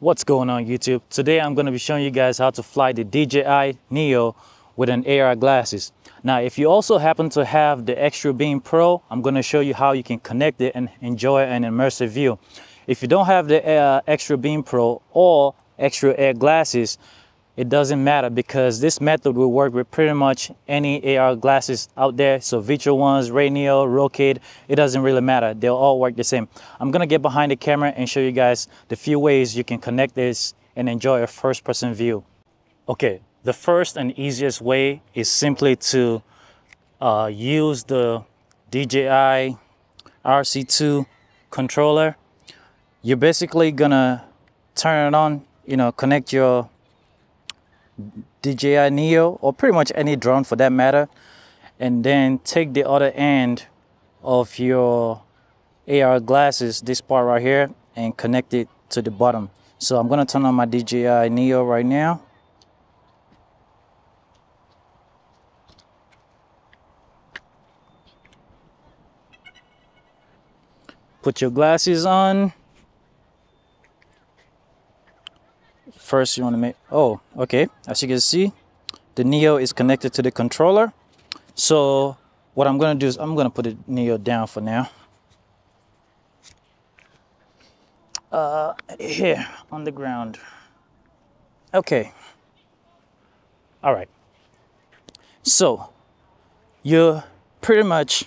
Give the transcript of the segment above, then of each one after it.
What's going on YouTube? Today I'm going to be showing you guys how to fly the DJI Neo with an AR glasses. Now if you also happen to have the Xreal Beam Pro, I'm going to show you how you can connect it and enjoy an immersive view. If you don't have the uh, Xreal Beam Pro or Xreal Air glasses, it doesn't matter because this method will work with pretty much any AR glasses out there. So Viture Ones, Rayneo, Rokid, it doesn't really matter. They'll all work the same. I'm gonna get behind the camera and show you guys the few ways you can connect this and enjoy a first person view. Okay, the first and easiest way is simply to uh, use the DJI RC2 controller. You're basically gonna turn it on, you know, connect your DJI Neo or pretty much any drone for that matter and then take the other end of your AR glasses this part right here and connect it to the bottom. So I'm gonna turn on my DJI Neo right now. Put your glasses on first you want to make oh okay. As you can see the neo is connected to the controller. So what i'm going to do is i'm going to put the neo down for now. Uh here on the ground. Okay. All right. So you're pretty much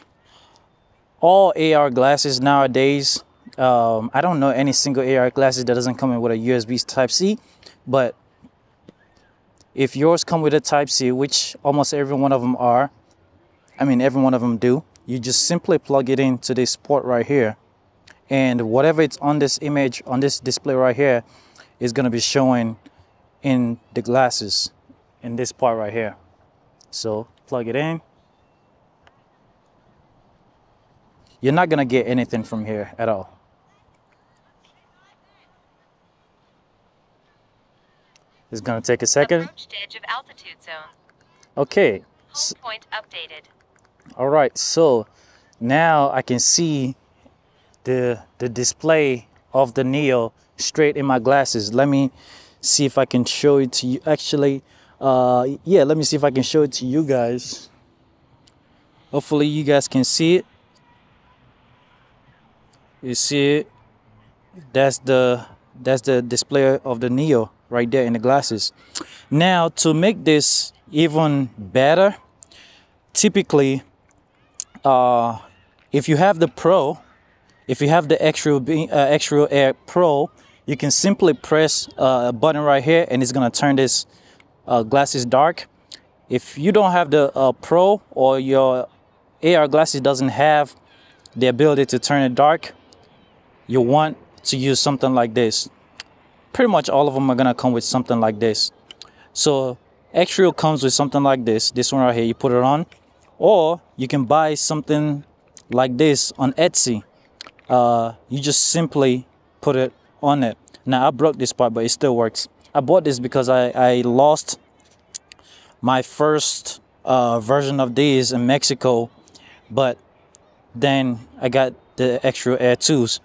all ar glasses nowadays um, I don't know any single AR glasses that doesn't come in with a USB Type C. But if yours come with a type C, which almost every one of them are, I mean, every one of them do, you just simply plug it into this port right here. And whatever it's on this image, on this display right here, is gonna be showing in the glasses in this part right here. So plug it in. You're not gonna get anything from here at all. It's gonna take a second. Okay. point updated. All right, so now I can see the the display of the Neo straight in my glasses. Let me see if I can show it to you. Actually, uh, yeah, let me see if I can show it to you guys. Hopefully you guys can see it. You see it? That's the that's the display of the Neo right there in the glasses. Now to make this even better, typically uh, if you have the Pro, if you have the Xreal, uh, Air Pro, you can simply press uh, a button right here and it's gonna turn this uh, glasses dark. If you don't have the uh, Pro or your AR glasses doesn't have the ability to turn it dark, you want to use something like this pretty much all of them are gonna come with something like this. So Xreal comes with something like this. This one right here, you put it on, or you can buy something like this on Etsy. Uh, you just simply put it on it. Now I broke this part, but it still works. I bought this because I, I lost my first uh, version of these in Mexico, but then I got the Xreal Air 2s.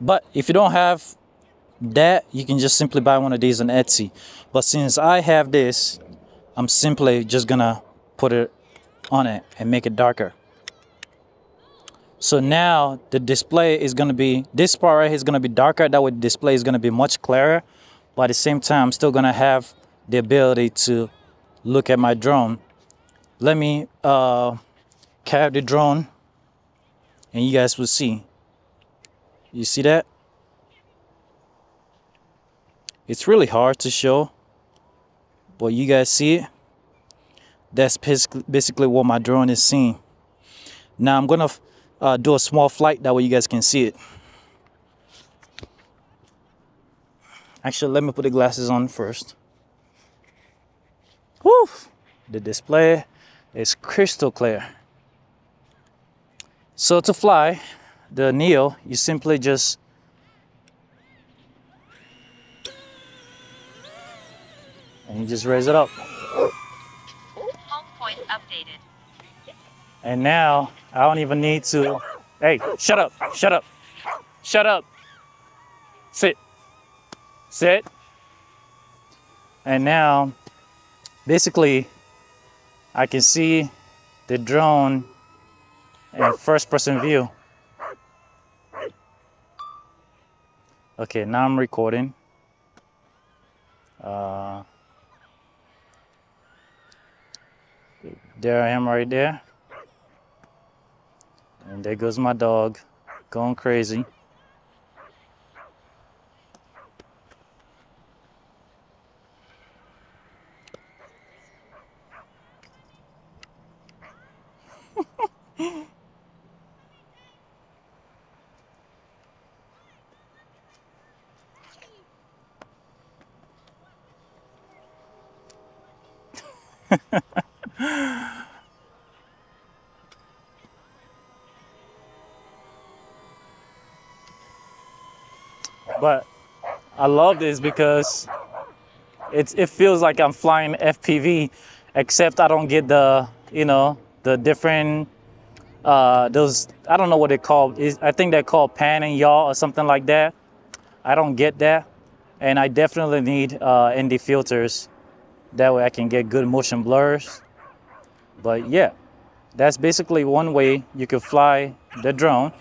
But if you don't have that you can just simply buy one of these on Etsy. But since I have this, I'm simply just gonna put it on it and make it darker. So now the display is gonna be, this part right here is gonna be darker. That way the display is gonna be much clearer. But at the same time, I'm still gonna have the ability to look at my drone. Let me uh, carry the drone and you guys will see. You see that? It's really hard to show, but you guys see it. That's basically what my drone is seeing. Now I'm gonna uh, do a small flight, that way you guys can see it. Actually, let me put the glasses on first. Woo! The display is crystal clear. So to fly the Neo, you simply just and you just raise it up. Home point updated. And now I don't even need to. Hey, shut up, shut up, shut up. Sit. Sit. And now, basically, I can see the drone in first person view. Okay, now I'm recording. Uh, there I am right there. And there goes my dog going crazy. but I love this because it's it feels like I'm flying FPV, except I don't get the you know the different uh, those I don't know what they call. Is I think they're called pan and yaw or something like that. I don't get that, and I definitely need uh, ND filters. That way I can get good motion blurs. But yeah, that's basically one way you can fly the drone.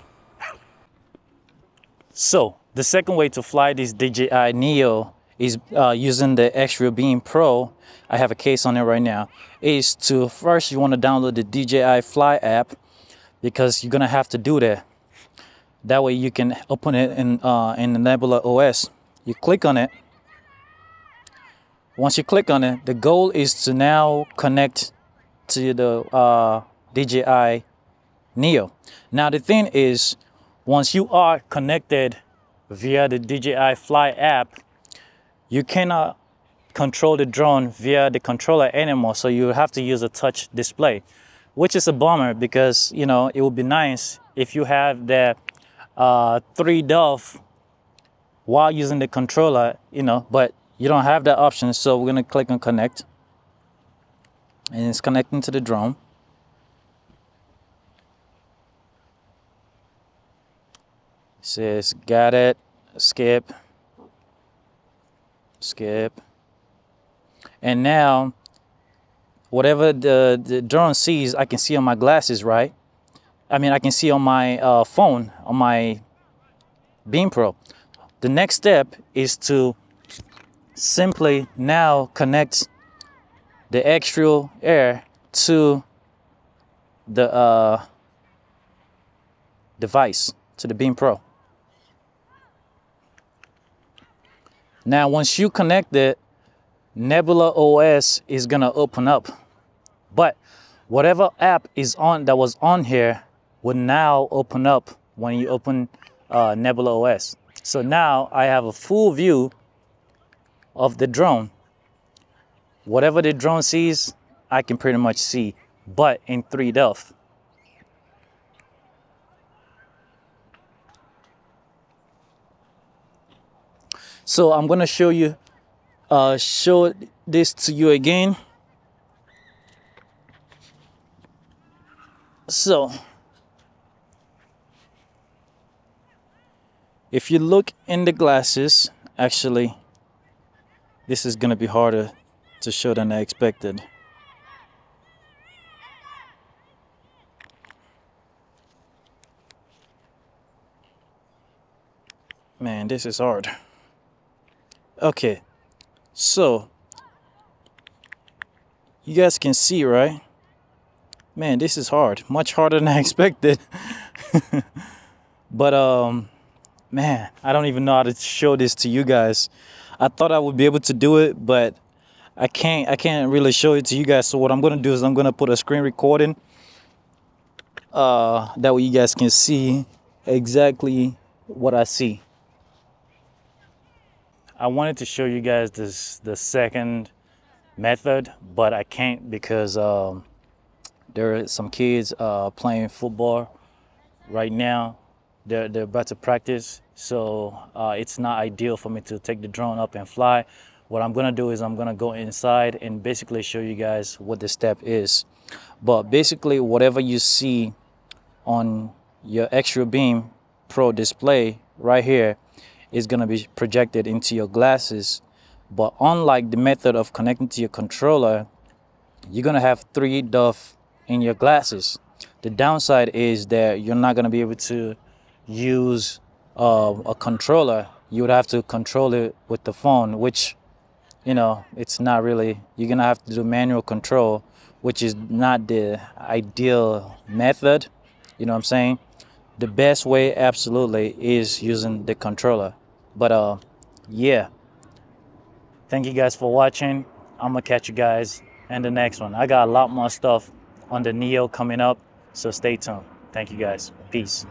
So the second way to fly this DJI Neo is uh, using the Xreal Beam Pro. I have a case on it right now. Is to first you want to download the DJI Fly app because you're gonna have to do that. That way you can open it in uh, in the Nebula OS. You click on it. Once you click on it, the goal is to now connect to the uh, DJI Neo. Now the thing is, once you are connected via the DJI Fly app, you cannot control the drone via the controller anymore. So you have to use a touch display, which is a bummer because you know it would be nice if you have that uh, 3DoF while using the controller, you know, but you don't have that option. So we're gonna click on connect and it's connecting to the drone. Says got it, skip, skip. And now whatever the, the drone sees, I can see on my glasses, right? I mean, I can see on my uh, phone, on my Beam Pro. The next step is to simply now connect the Xreal Air to the uh, device, to the Beam Pro. Now, once you connect it, Nebula OS is gonna open up. But whatever app is on that was on here will now open up when you open uh, Nebula OS. So now I have a full view of the drone whatever the drone sees, I can pretty much see, but in 3DoF. So I'm gonna show you, uh, show this to you again. So, if you look in the glasses, actually, this is gonna be harder to show than I expected. Man, this is hard. Okay, so you guys can see, right? Man, this is hard. Much harder than I expected. but um man, I don't even know how to show this to you guys. I thought I would be able to do it, but I can't I can't really show it to you guys. So what I'm gonna do is I'm gonna put a screen recording. Uh, that way you guys can see exactly what I see. I wanted to show you guys this the second method, but I can't because um, there are some kids uh, playing football right now. They're, they're about to practice, so uh, it's not ideal for me to take the drone up and fly what I'm gonna do is I'm gonna go inside and basically show you guys what the step is. But basically whatever you see on your Xreal Beam Pro display right here is going to be projected into your glasses. But unlike the method of connecting to your controller, you're going to have 3DoF in your glasses. The downside is that you're not going to be able to use uh, a controller. You would have to control it with the phone, which, you know, it's not really, you're going to have to do manual control, which is not the ideal method. You know what I'm saying? The best way, absolutely, is using the controller. But uh, yeah. Thank you guys for watching. I'm gonna catch you guys in the next one. I got a lot more stuff on the Neo coming up, so stay tuned. Thank you guys. Peace.